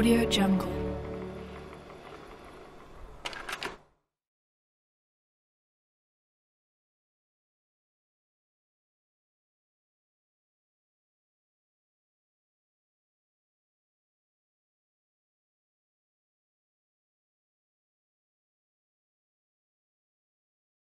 Audio Jungle.